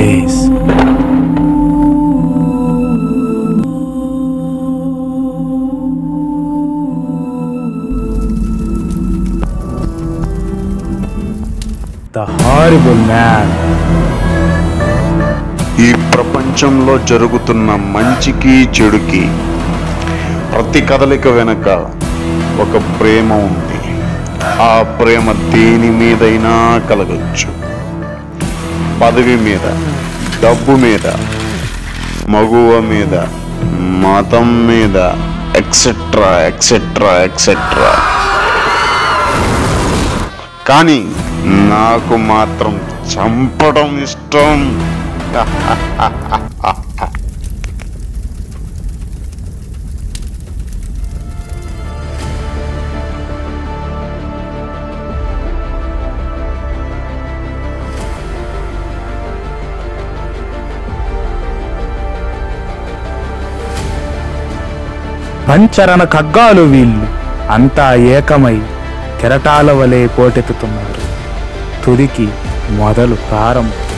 vez. The Horrible Man. ఈ ప్రపంచంలో జరుగుతున్న మంచికి చెడుకి ప్రతి కదలిక వెనుక ఒక ప్రేమ ఉంది. ఆ ప్రేమ దేని మీదైనా కలగచ్చు. పదవి మీద డబ్బు మీద మగువ మీద మతం మీద ఎక్సెట్రా ఎక్సెట్రా ఎక్సెట్రా కానీ నాకు మాత్రం చంపడం ఇష్టం. పంచరణ ఖగ్గాలు వీళ్ళు. అంతా ఏకమై కెరటాల వలె పోటెత్తుతున్నారు. తుదికి మొదలు ప్రారంభం.